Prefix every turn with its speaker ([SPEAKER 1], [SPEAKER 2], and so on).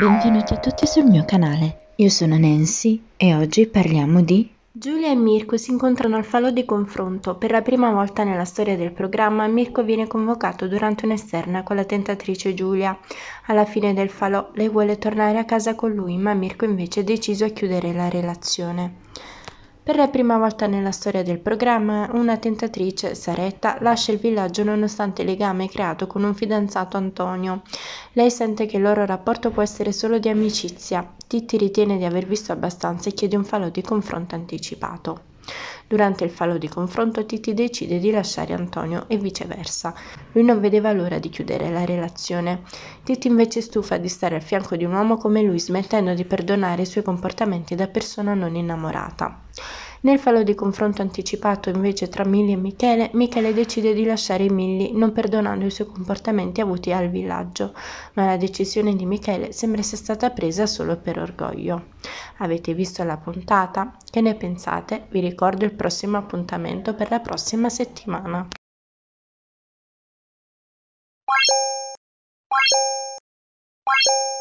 [SPEAKER 1] Benvenuti a tutti sul mio canale. Io sono Nancy e oggi parliamo di
[SPEAKER 2] Giulia e Mirko si incontrano al falò di confronto. Per la prima volta nella storia del programma, Mirko viene convocato durante un'esterna con la tentatrice Giulia. Alla fine del falò, lei vuole tornare a casa con lui, ma Mirko invece è deciso a chiudere la relazione. Per la prima volta nella storia del programma, una tentatrice, Saretta, lascia il villaggio nonostante il legame creato con un fidanzato Antonio. Lei sente che il loro rapporto può essere solo di amicizia. Titti ritiene di aver visto abbastanza e chiede un falò di confronto anticipato. Durante il falò di confronto Titti decide di lasciare Antonio e viceversa. Lui non vedeva l'ora di chiudere la relazione. Titti invece stufa di stare al fianco di un uomo come lui, smettendo di perdonare i suoi comportamenti da persona non innamorata. Nel fallo di confronto anticipato invece tra Millie e Michele, Michele decide di lasciare Millie non perdonando i suoi comportamenti avuti al villaggio, ma la decisione di Michele sembra sia stata presa solo per orgoglio. Avete visto la puntata? Che ne pensate? Vi ricordo il prossimo appuntamento per la prossima settimana. Thank you.